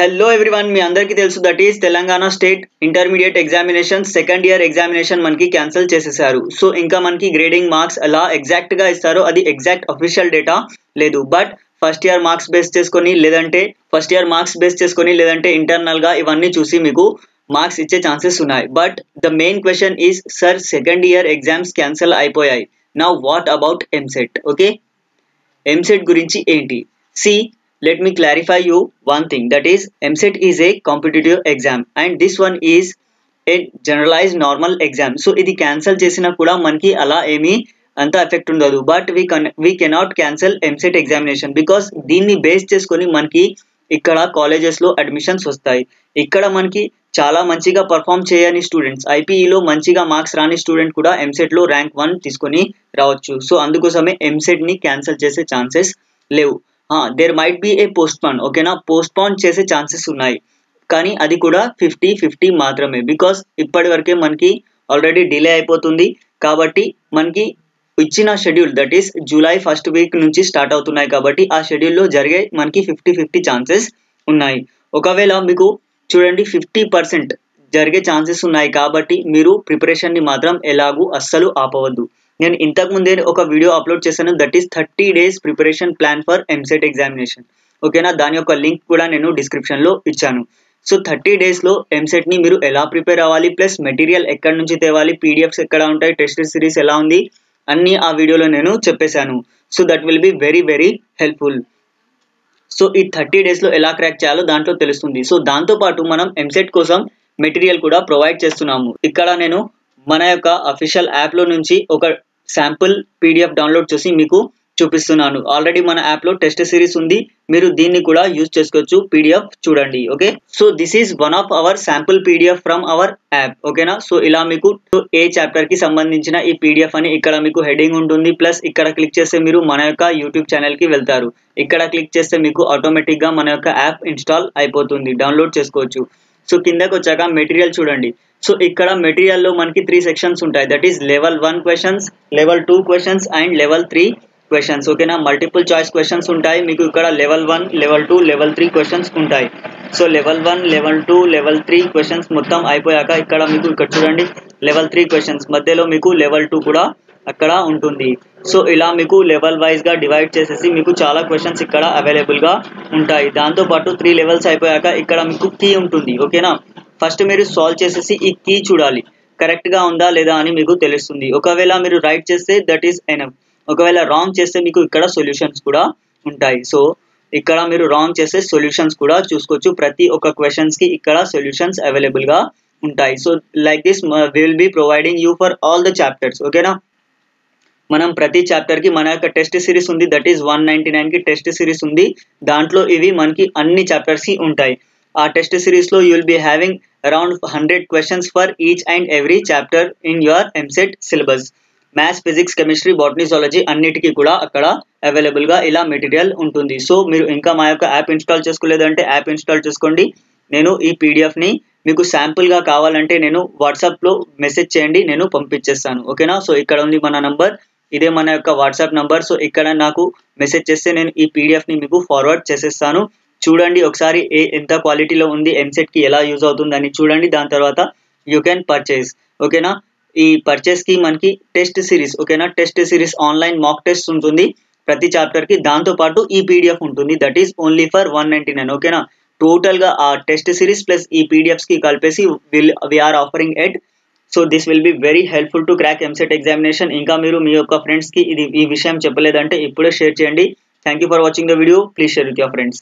Hello everyone మీ అందరికీ తెలుసు that is Telangana state intermediate examination second year examination మనకి క్యాన్సిల్ చేసేసారు. సో ఇంకా మనకి గ్రేడింగ్ మార్క్స్ ఎలా ఎగ్జాక్ట్గా ఇస్తారో అది ఎగ్జాక్ట్ అఫీషియల్ డేటా లేదు. But first year marks base చేసుకొని లేదంటే ఫస్ట్ ఇయర్ మార్క్స్ బేస్ చేసుకొని లేదంటే ఇంటర్నల్గా ఇవన్నీ చూసి మీకు మార్క్స్ ఇచ్చే ఛాన్సెస్ ఉన్నాయి. But the main question is sir second year exams cancel అయిపోయాయి. నా what about EAMCET okay EAMCET గురించి ఏంటి? See let me clarify you one thing that is MSET is a competitive exam and this one is a generalized normal exam. So ఇది cancel చేసినా కూడా మనకి అలా ఏమీ అంత ఎఫెక్ట్ ఉండదు. But we can we cannot cancel EAMCET examination because దీన్ని base చేసుకొని మనకి ఇక్కడ కాలేజెస్లో అడ్మిషన్స్ వస్తాయి. ఇక్కడ మనకి చాలా మంచిగా పర్ఫామ్ చేయని స్టూడెంట్స్ ఐపీఈలో మంచిగా మార్క్స్ రాని స్టూడెంట్ కూడా ఎంసెట్లో ర్యాంక్ వన్ తీసుకొని రావచ్చు. సో అందుకోసమే ఎంసెట్ని క్యాన్సిల్ చేసే ఛాన్సెస్ లేవు. There might be a postpone ఓకేనా పోస్ట్పోన్ చేసే ఛాన్సెస్ ఉన్నాయి. కానీ అది కూడా ఫిఫ్టీ ఫిఫ్టీ మాత్రమే. బికాస్ ఇప్పటి వరకే మనకి ఆల్రెడీ డిలే అయిపోతుంది. కాబట్టి మనకి ఇచ్చిన schedule that is July first week నుంచి స్టార్ట్ అవుతున్నాయి కాబట్టి ఆ షెడ్యూల్లో జరిగే మనకి ఫిఫ్టీ ఫిఫ్టీ ఛాన్సెస్ ఉన్నాయి. ఒకవేళ మీకు చూడండి ఫిఫ్టీ పర్సెంట్ జరిగే ఛాన్సెస్ ఉన్నాయి కాబట్టి మీరు ప్రిపరేషన్ని మాత్రం ఎలాగూ అస్సలు ఆపవద్దు. నేను ఇంతకు ముందే ఒక వీడియో అప్లోడ్ చేశాను. That is thirty days preparation plan for EAMCET examination ఓకేనా దాని యొక్క లింక్ కూడా నేను డిస్క్రిప్షన్లో ఇచ్చాను. సో థర్టీ డేస్లో ఎంసెట్ని మీరు ఎలా ప్రిపేర్ అవ్వాలి? ప్లస్ మెటీరియల్ ఎక్కడి నుంచి తేవాలి? పీడిఎఫ్స్ ఎక్కడ ఉంటాయి? టెస్ట్ సిరీస్ ఎలా ఉంది? అన్నీ ఆ వీడియోలో నేను చెప్పేశాను. So that will be very very helpful so ఈ థర్టీ డేస్లో ఎలా క్రాక్ చేయాలో దాంట్లో తెలుస్తుంది. సో దాంతోపాటు మనం ఎంసెట్ కోసం మెటీరియల్ కూడా ప్రొవైడ్ చేస్తున్నాము. ఇక్కడ నేను మన యొక్క అఫీషియల్ యాప్లో నుంచి ఒక శాంపుల్ పీడిఎఫ్ డౌన్లోడ్ చేసి మీకు చూపిస్తున్నాను. ఆల్రెడీ మన యాప్లో టెస్ట్ సిరీస్ ఉంది. మీరు దీన్ని కూడా యూజ్ చేసుకోవచ్చు. పీడిఎఫ్ చూడండి. Okay? So this is one of our sample PDF from our app ఓకేనా? సో ఇలా మీకు ఏ చాప్టర్కి సంబంధించిన ఈ పీడిఎఫ్ అని ఇక్కడ మీకు హెడింగ్ ఉంటుంది. ప్లస్ ఇక్కడ క్లిక్ చేస్తే మీరు మన యొక్క యూట్యూబ్ ఛానల్కి వెళ్తారు. ఇక్కడ క్లిక్ చేస్తే మీకు ఆటోమేటిక్గా మన యొక్క యాప్ ఇన్స్టాల్ అయిపోతుంది. డౌన్లోడ్ చేసుకోవచ్చు. సో కిందకు వచ్చాక మెటీరియల్ చూడండి. సో ఇక్కడ మెటీరియల్లో మనకి త్రీ సెక్షన్స్ ఉంటాయి. That is level one questions level two questions and level three questions ఓకేనా మల్టిపుల్ చాయిస్ క్వశ్చన్స్ ఉంటాయి. మీకు ఇక్కడ level one level two level three questions ఉంటాయి. So level one level two level three questions మొత్తం అయిపోయాక ఇక్కడ మీకు ఇక్కడ చూడండి. లెవెల్ త్రీ క్వశ్చన్స్ మధ్యలో మీకు లెవెల్ టూ కూడా అక్కడ ఉంటుంది. సో ఇలా మీకు లెవెల్ వైజ్గా డివైడ్ చేసేసి మీకు చాలా క్వశ్చన్స్ ఇక్కడ అవైలబుల్గా ఉంటాయి. దాంతోపాటు త్రీ లెవెల్స్ అయిపోయాక ఇక్కడ మీకు కీ ఉంటుంది. ఓకేనా ఫస్ట్ మీరు సాల్వ్ చేసేసి ఈ కీ చూడాలి. కరెక్ట్గా ఉందా లేదా అని మీకు తెలుస్తుంది. ఒకవేళ మీరు రైట్ చేస్తే దట్ ఈస్ ఎనఫ్ ఒకవేళ రాంగ్ చేస్తే మీకు ఇక్కడ సొల్యూషన్స్ కూడా ఉంటాయి. సో ఇక్కడ మీరు రాంగ్ చేసే సొల్యూషన్స్ కూడా చూసుకోవచ్చు. ప్రతి ఒక్క క్వశ్చన్స్కి ఇక్కడ సొల్యూషన్స్ అవైలబుల్గా ఉంటాయి. So like this will be providing you for all the chapters ఓకేనా మనం ప్రతి చాప్టర్కి మన యొక్క టెస్ట్ సిరీస్ ఉంది. దట్ ఈస్ వన్ నైన్టీ నైన్కి టెస్ట్ సిరీస్ ఉంది. దాంట్లో ఇవి మనకి అన్ని చాప్టర్స్కి ఉంటాయి. ఆ టెస్ట్ సిరీస్లో you will be having around hundred questions for each and every chapter in your EAMCET syllabus maths physics chemistry botany zoology అన్నిటికీ కూడా అక్కడ అవైలబుల్గా ఇలా మెటీరియల్ ఉంటుంది. సో మీరు ఇంకా మా యొక్క యాప్ ఇన్స్టాల్ చేసుకోలేదంటే యాప్ ఇన్స్టాల్ చేసుకోండి. నేను ఈ పీడిఎఫ్ని మీకు శాంపుల్గా కావాలంటే నేను వాట్సాప్లో మెసేజ్ చేయండి. నేను పంపించేస్తాను. ఓకేనా సో ఇక్కడ ఉంది మన నంబర్ ఇదే మన యొక్క వాట్సాప్ నంబర్. సో ఇక్కడ నాకు మెసేజ్ చేస్తే నేను ఈ పీడిఎఫ్ని మీకు ఫార్వర్డ్ చేసేస్తాను. చూడండి ఒకసారి ఏ ఎంత క్వాలిటీలో ఉంది ఎంసెట్కి ఎలా యూజ్ అవుతుందని చూడండి. దాని తర్వాత యూ కెన్ పర్చేస్ ఓకేనా? ఈ పర్చేస్కి మనకి టెస్ట్ సిరీస్ ఓకేనా? Test series online mock test ఉంటుంది. ప్రతి చాప్టర్కి దాంతోపాటు ఈ పీడిఎఫ్ ఉంటుంది. That is only for one ninety nine ఓకేనా? టోటల్గా ఆ టెస్ట్ సిరీస్ ప్లస్ ఈ పీడిఎఫ్స్కి కలిపేసి will we are offering at so this will be very helpful to crack EAMCET examination ఇంకా మీరు మీ యొక్క ఫ్రెండ్స్కి ఇది ఈ విషయం చెప్పలేదంటే ఇప్పుడే షేర్ చేయండి. Thank you for watching the video please share with your friends